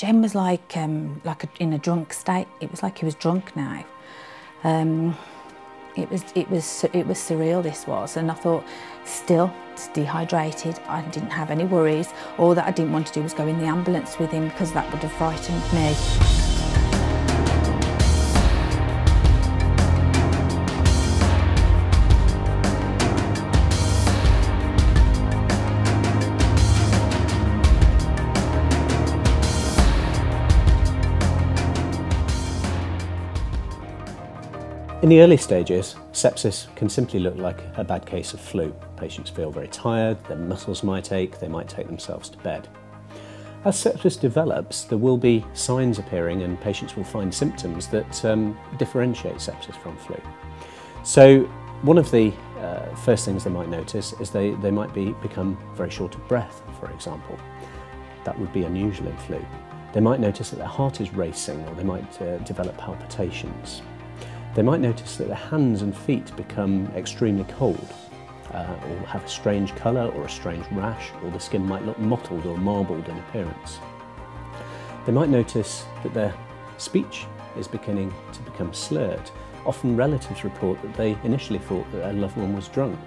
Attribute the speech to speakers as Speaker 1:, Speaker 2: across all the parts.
Speaker 1: Jem was like um, like a, in a drunk state. It was like he was drunk now. Um, it was it was it was surreal. This was, and I thought, still dehydrated. I didn't have any worries. All that I didn't want to do was go in the ambulance with him because that would have frightened me.
Speaker 2: In the early stages, sepsis can simply look like a bad case of flu. Patients feel very tired, their muscles might ache, they might take themselves to bed. As sepsis develops, there will be signs appearing and patients will find symptoms that um, differentiate sepsis from flu. So one of the uh, first things they might notice is they, they might be, become very short of breath, for example. That would be unusual in flu. They might notice that their heart is racing or they might uh, develop palpitations. They might notice that their hands and feet become extremely cold, uh, or have a strange colour or a strange rash, or the skin might look mottled or marbled in appearance. They might notice that their speech is beginning to become slurred. Often relatives report that they initially thought that a loved one was drunk.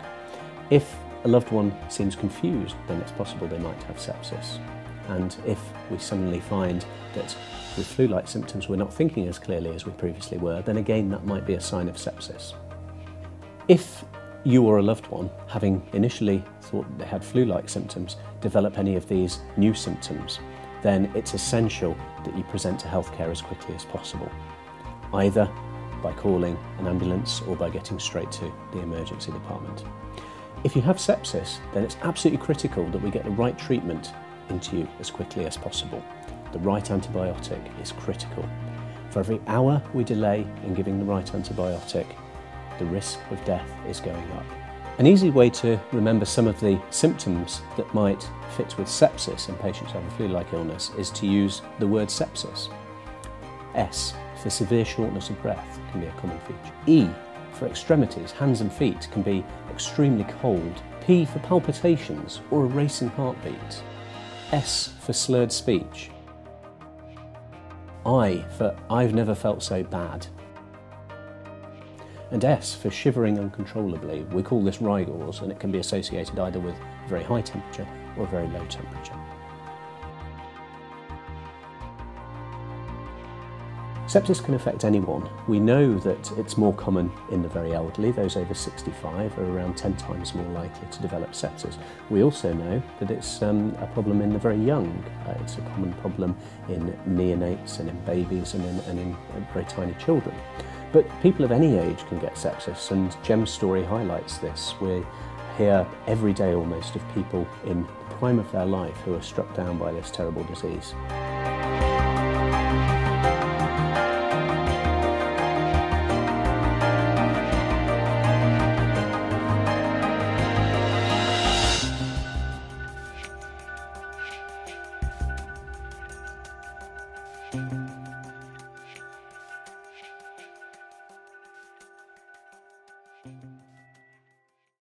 Speaker 2: If a loved one seems confused, then it's possible they might have sepsis. And if we suddenly find that with flu-like symptoms we're not thinking as clearly as we previously were, then again that might be a sign of sepsis. If you or a loved one, having initially thought they had flu-like symptoms, develop any of these new symptoms, then it's essential that you present to healthcare as quickly as possible, either by calling an ambulance or by getting straight to the emergency department. If you have sepsis, then it's absolutely critical that we get the right treatment into you as quickly as possible. The right antibiotic is critical. For every hour we delay in giving the right antibiotic, the risk of death is going up. An easy way to remember some of the symptoms that might fit with sepsis in patients who have a flu-like illness is to use the word sepsis. S for severe shortness of breath can be a common feature. E for extremities, hands and feet can be extremely cold. P for palpitations or a racing heartbeat. S for slurred speech. I for I've never felt so bad. And S for shivering uncontrollably. We call this rigors and it can be associated either with very high temperature or very low temperature. Sepsis can affect anyone. We know that it's more common in the very elderly. Those over 65 are around 10 times more likely to develop sepsis. We also know that it's um, a problem in the very young. Uh, it's a common problem in neonates and in babies and in, and in very tiny children. But people of any age can get sepsis and Jem's story highlights this. We hear every day almost of people in the prime of their life who are struck down by this terrible disease.